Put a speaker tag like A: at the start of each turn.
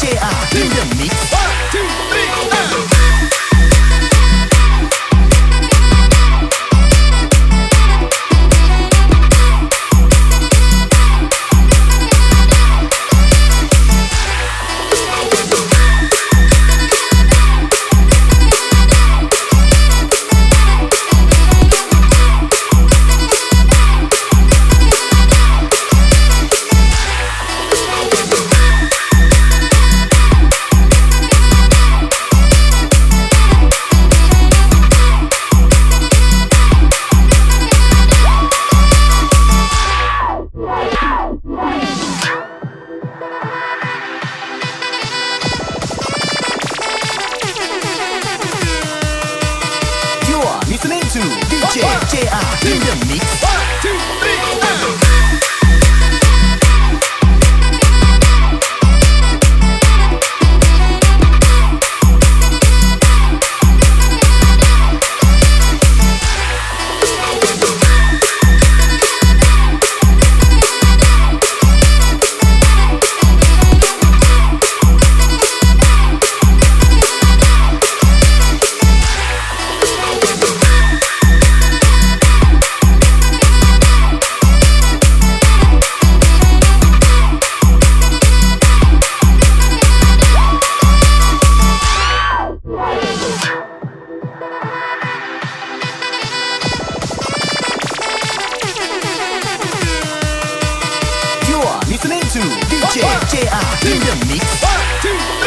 A: 谢啊。to DJ JR in the mix. Two DJ JR in the mix. One, two,